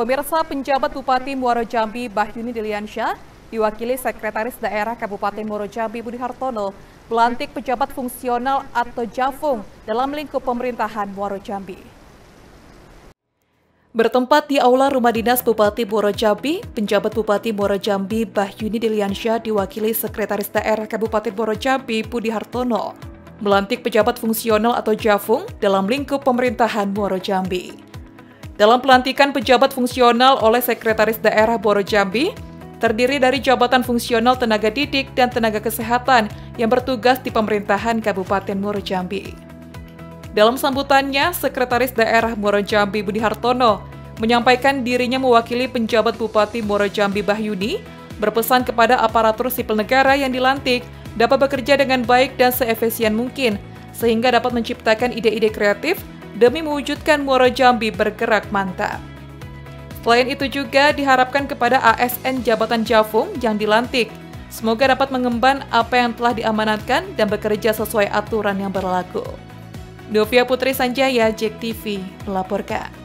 Pemirsa penjabat Bupati Muaro Jambi Bahyuni Diliansyah diwakili Sekretaris Daerah Kabupaten Muaro Jambi Budi Hartono melantik pejabat fungsional atau JAFUNG dalam lingkup pemerintahan Muaro Jambi. Bertempat di Aula Rumah Dinas Bupati Muaro Jambi, penjabat Bupati Muaro Jambi Bahyuni Diliansyah diwakili Sekretaris Daerah Kabupaten Muaro Jambi Budi Hartono melantik pejabat fungsional atau JAFUNG dalam lingkup pemerintahan Muaro Jambi. Dalam pelantikan pejabat fungsional oleh Sekretaris Daerah Muaro Jambi, terdiri dari jabatan fungsional tenaga didik dan tenaga kesehatan yang bertugas di pemerintahan Kabupaten Muaro Jambi. Dalam sambutannya, Sekretaris Daerah Muaro Jambi Budi Hartono menyampaikan dirinya mewakili penjabat Bupati Muaro Jambi Bahyuni berpesan kepada aparatur sipil negara yang dilantik dapat bekerja dengan baik dan seefisien mungkin, sehingga dapat menciptakan ide-ide kreatif demi mewujudkan Muaro Jambi bergerak mantap. Selain itu juga diharapkan kepada ASN Jabatan Jafung yang dilantik, semoga dapat mengemban apa yang telah diamanatkan dan bekerja sesuai aturan yang berlaku. Novia Putri Sanjaya, JEK TV, melaporkan.